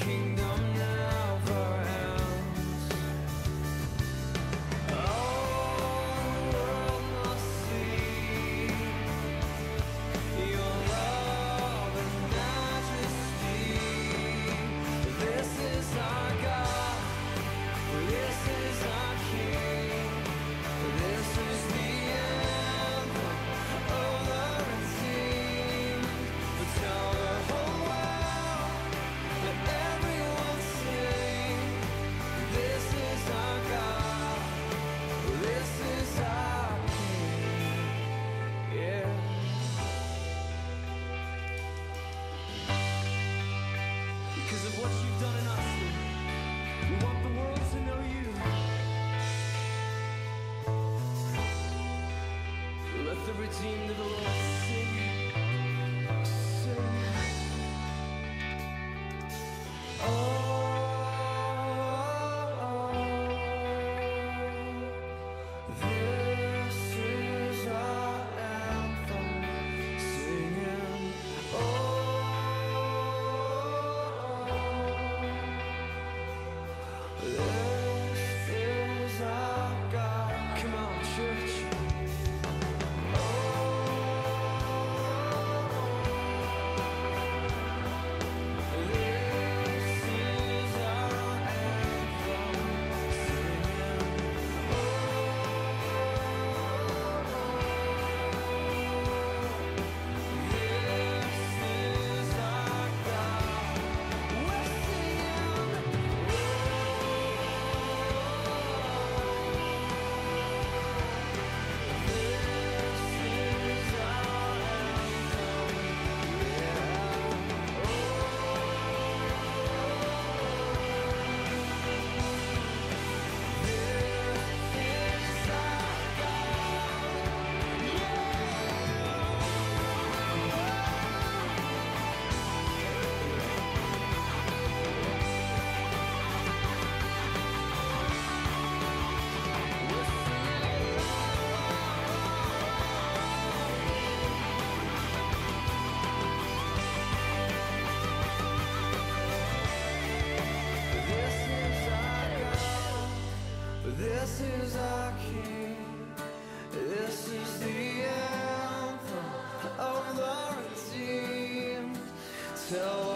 Your we Tell